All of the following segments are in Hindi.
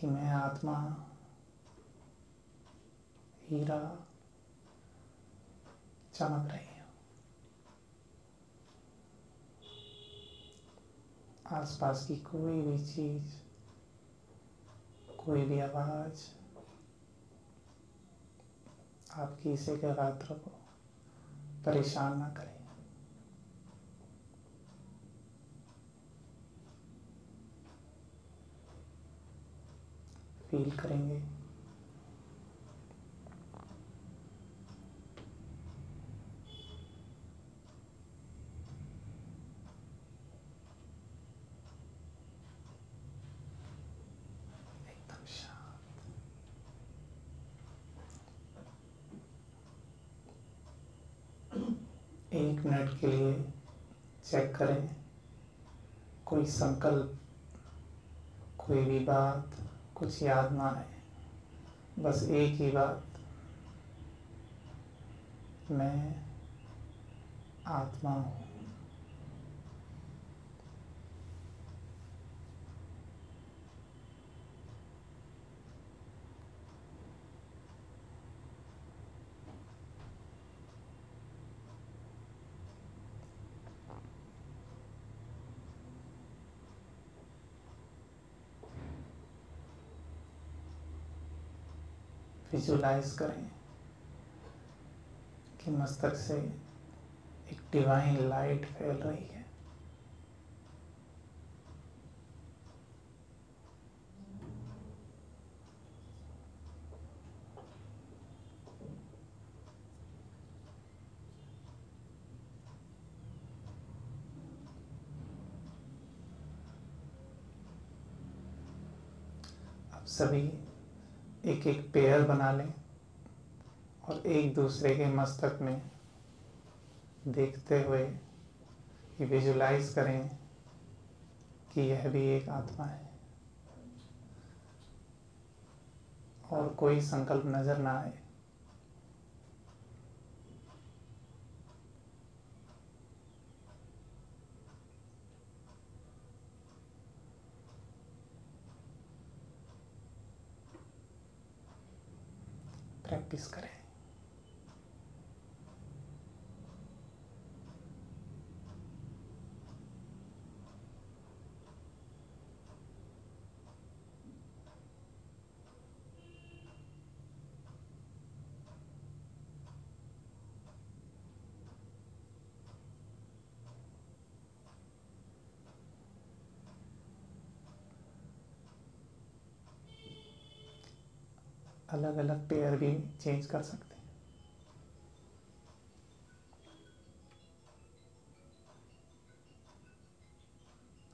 कि मैं आत्मा, हीरा, चमक रही हूँ। आसपास की कोई भी चीज़, कोई भी आवाज़ आपकी इस एकाग्रता को परेशान ना करे। फील करेंगे। एक मिनट के लिए चेक करें। कोई संकल्प कोई भी बात कुछ याद ना आए। बस एक ही बात। मैं आत्मा हूँ। विजुलाइज करें कि मस्तक से एक डिवाइन लाइट फैल रही है। अब सभी एक एक पेयर बना लें और एक दूसरे के मस्तक में देखते हुए विजुलाइज करें कि यह भी एक आत्मा है। और कोई संकल्प नज़र ना आए। प्रैक्टिस करें। अलग अलग पेयर भी चेंज कर सकते हैं।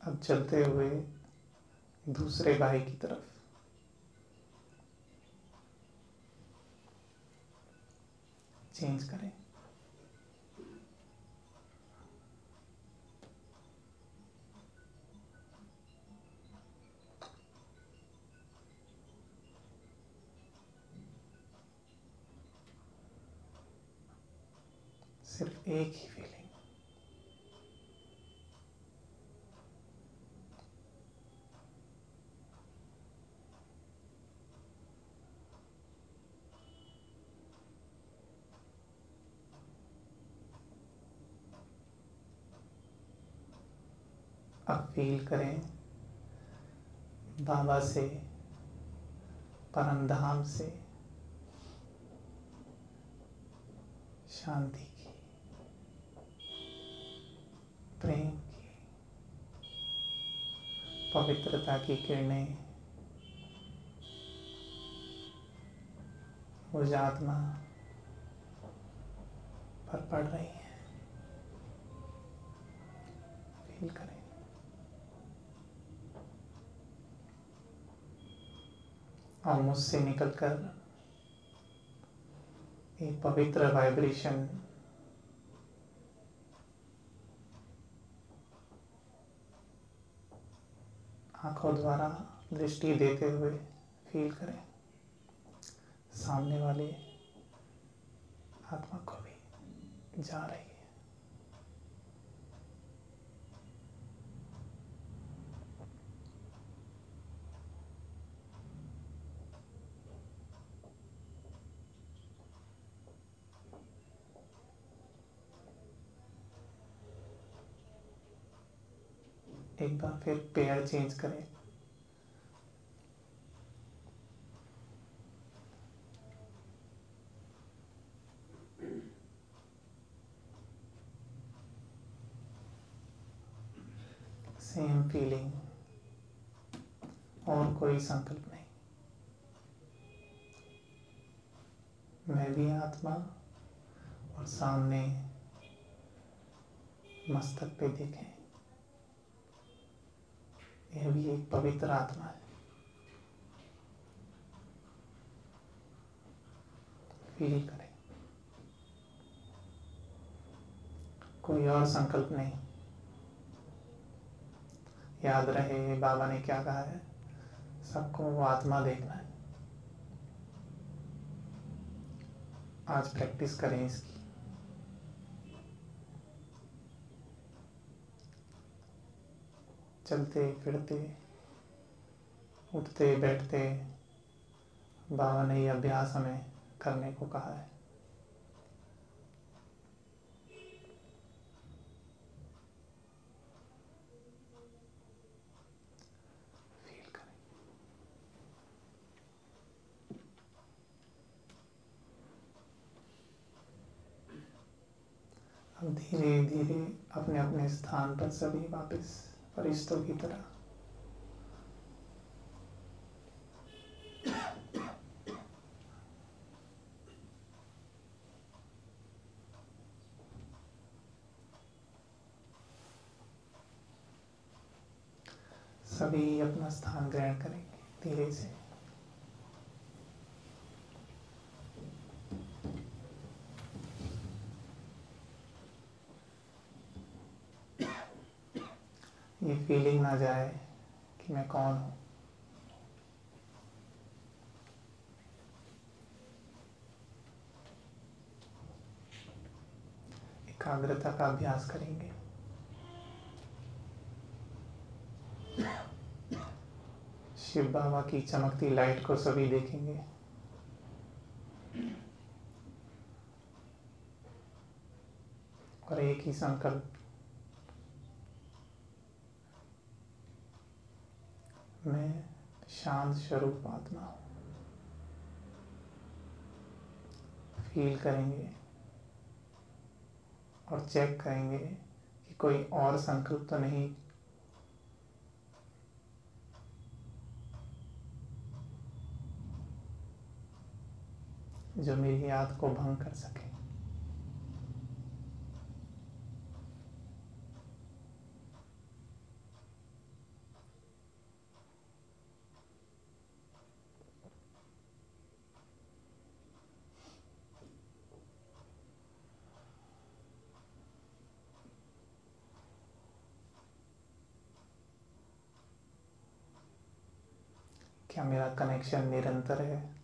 अब चलते हुए दूसरे भाई की तरफ़। चेंज करें। एक ही फीलिंग अब फील करें बाबा से परमधाम से शांति की पवित्रता की किरणें। मुझ आत्मा पर पड़ रही है। फील करें। और मुझसे निकलकर एक पवित्र वाइब्रेशन आँखों द्वारा दृष्टि देते हुए फील करें। सामने वाले आत्मा को भी जा रही है। एक बार फिर पेयर चेंज करें। सेम फीलिंग और कोई संकल्प नहीं। मैं भी आत्मा और सामने मस्तक पे देखें। यह भी एक पवित्र आत्मा है। फील करें। कोई और संकल्प नहीं। याद रहे बाबा ने क्या कहा है? सबको वो आत्मा देखना है। आज प्रैक्टिस करें इसकी। चलते, फिरते, उठते, बैठते, बाबा ने ये अभ्यास हमें करने को कहा है। धीरे धीरे अपने अपने स्थान पर सभी वापस फरिश्तों की तरह। सभी अपना स्थान ग्रहण करेंगे धीरे से। ये फीलिंग ना जाए कि मैं कौन हूँ। एकाग्रता का अभ्यास करेंगे। शिव बाबा की चमकती लाइट को सभी देखेंगे। और एक ही संकल्प मैं शांत स्वरूप आत्मा। हो फील करेंगे और चेक करेंगे कि कोई और संकल्प तो नहीं। जो मेरी याद को भंग कर सके। क्या मेरा कनेक्शन निरंतर है।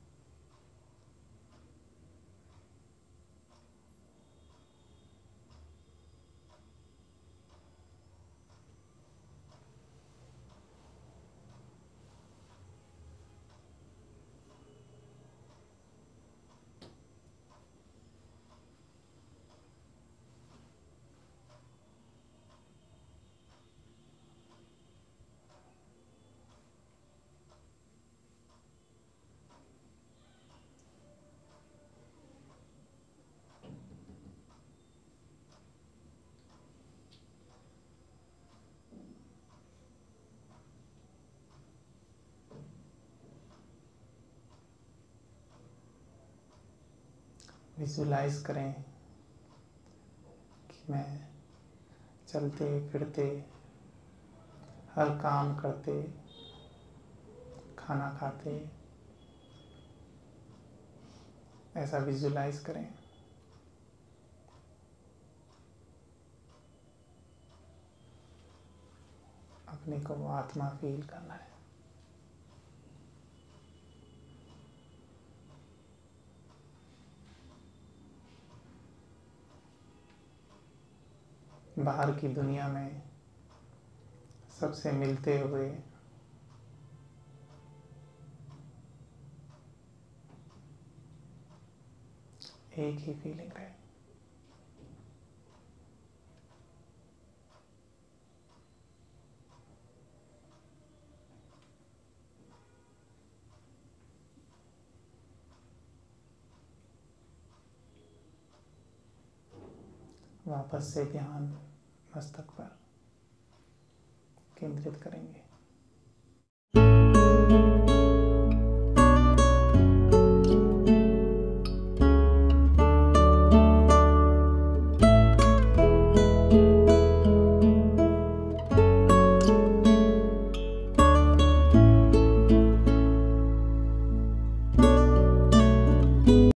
विजुलाइज करें कि मैं चलते, फिरते, हर काम करते, खाना खाते, ऐसा विजुलाइज करें। अपने को आत्मा फील करना है। बाहर की दुनिया में सबसे मिलते हुए एक ही फीलिंग है वापस से ध्यान। मस्तक पर केंद्रित करेंगे।